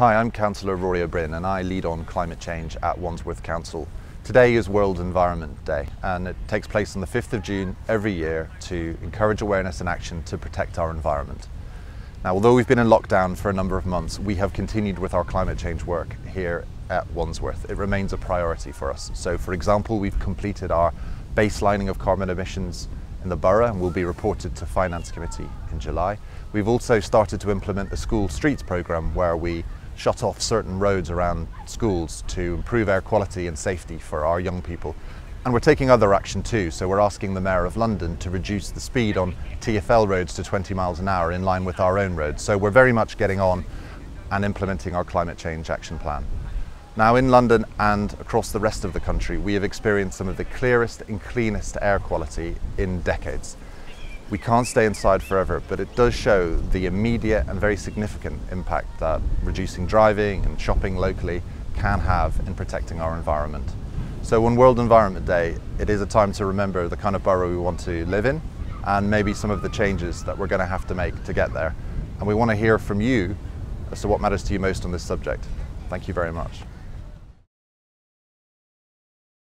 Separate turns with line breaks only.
Hi, I'm Councillor Rory O'Broin and I lead on climate change at Wandsworth Council. Today is World Environment Day and it takes place on the 5th of June every year to encourage awareness and action to protect our environment. Now, although we've been in lockdown for a number of months, we have continued with our climate change work here at Wandsworth. It remains a priority for us. So, for example, we've completed our baselining of carbon emissions in the borough and will be reported to Finance Committee in July. We've also started to implement a school streets programme where we shut off certain roads around schools to improve air quality and safety for our young people. And we're taking other action too, so we're asking the Mayor of London to reduce the speed on TfL roads to 20 miles an hour in line with our own roads. So we're very much getting on and implementing our climate change action plan. Now in London and across the rest of the country, we have experienced some of the clearest and cleanest air quality in decades. We can't stay inside forever, but it does show the immediate and very significant impact that reducing driving and shopping locally can have in protecting our environment. So on World Environment Day, it is a time to remember the kind of borough we want to live in and maybe some of the changes that we're going to have to make to get there. And we want to hear from you as to what matters to you most on this subject. Thank you very much.